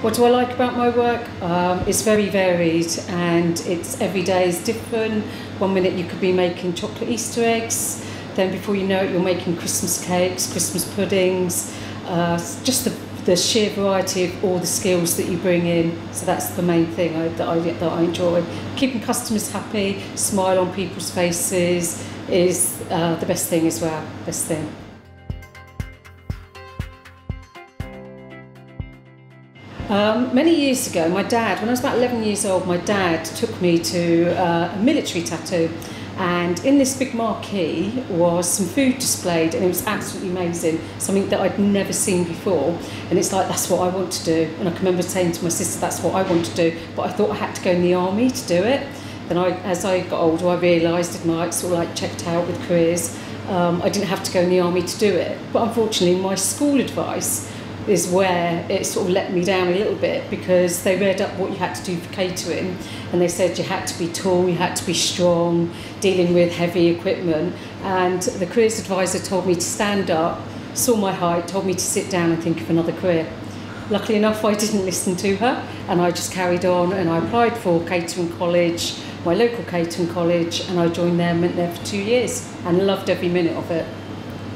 What do I like about my work? Um, it's very varied and it's every day is different. One minute you could be making chocolate Easter eggs, then before you know it, you're making Christmas cakes, Christmas puddings, uh, just the, the sheer variety of all the skills that you bring in. So that's the main thing I, that, I, that I enjoy. Keeping customers happy, smile on people's faces is uh, the best thing as well. Best thing. Um, many years ago, my dad, when I was about 11 years old, my dad took me to uh, a military tattoo. And in this big marquee was some food displayed, and it was absolutely amazing. Something that I'd never seen before. And it's like, that's what I want to do. And I can remember saying to my sister, that's what I want to do. But I thought I had to go in the army to do it. Then, I, as I got older, I realised it might sort of like checked out with careers. Um, I didn't have to go in the army to do it. But unfortunately, my school advice is where it sort of let me down a little bit because they read up what you had to do for catering and they said you had to be tall, you had to be strong, dealing with heavy equipment. And the careers advisor told me to stand up, saw my height, told me to sit down and think of another career. Luckily enough, I didn't listen to her and I just carried on and I applied for catering college, my local catering college, and I joined them, went there for two years and loved every minute of it.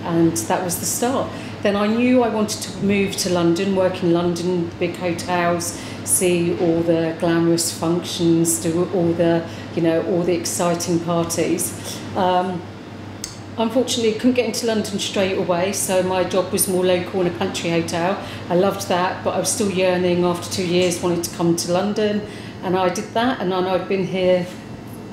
And that was the start. Then I knew I wanted to move to London, work in London, big hotels, see all the glamorous functions, do all the, you know, all the exciting parties. Um, unfortunately, couldn't get into London straight away, so my job was more local in a country hotel. I loved that, but I was still yearning after two years, wanted to come to London, and I did that, and then I've been here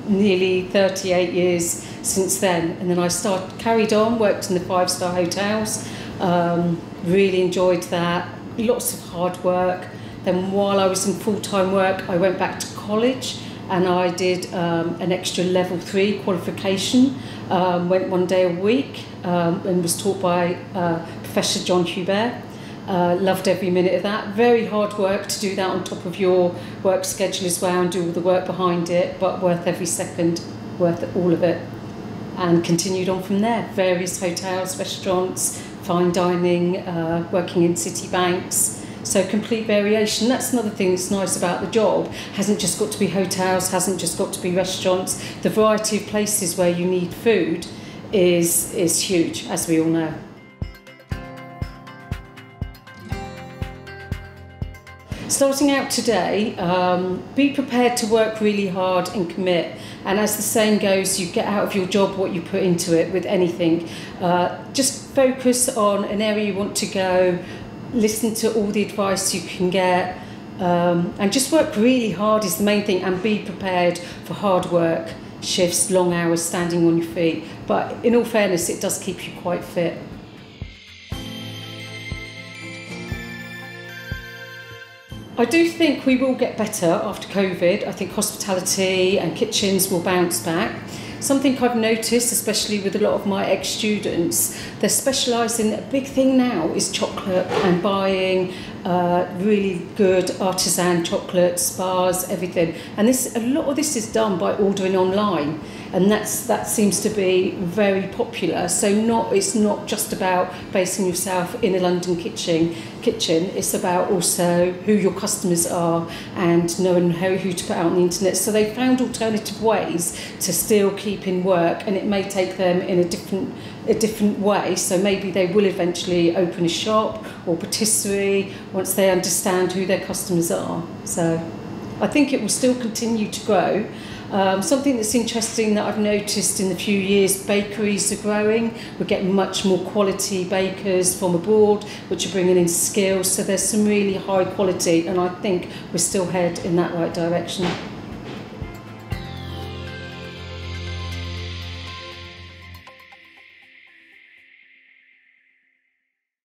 nearly 38 years since then. And then I started, carried on, worked in the five-star hotels, um, really enjoyed that. Lots of hard work. Then while I was in full-time work, I went back to college and I did um, an extra level three qualification. Um, went one day a week um, and was taught by uh, Professor John Huber. Uh, loved every minute of that. Very hard work to do that on top of your work schedule as well and do all the work behind it, but worth every second, worth all of it. And continued on from there. Various hotels, restaurants, fine dining, uh, working in city banks. So complete variation. That's another thing that's nice about the job. Hasn't just got to be hotels, hasn't just got to be restaurants. The variety of places where you need food is is huge, as we all know. Starting out today, um, be prepared to work really hard and commit. And as the saying goes, you get out of your job what you put into it with anything. Uh, just focus on an area you want to go, listen to all the advice you can get, um, and just work really hard is the main thing, and be prepared for hard work, shifts, long hours, standing on your feet. But in all fairness, it does keep you quite fit. I do think we will get better after COVID. I think hospitality and kitchens will bounce back. Something I've noticed, especially with a lot of my ex-students, they're specialising, a big thing now is chocolate and buying uh, really good artisan chocolates, bars, everything. And this, a lot of this is done by ordering online. and that's that seems to be very popular. So not it's not just about basing yourself in a London kitchen kitchen. It's about also who your customers are and knowing how who to put out on the internet. So they found alternative ways to still keep in work and it may take them in a different a different way. So maybe they will eventually open a shop or patisserie once they understand who their customers are. So I think it will still continue to grow. Um, something that's interesting that I've noticed in the few years, bakeries are growing. We're getting much more quality bakers from abroad, which are bringing in skills. So there's some really high quality, and I think we're still head in that right direction.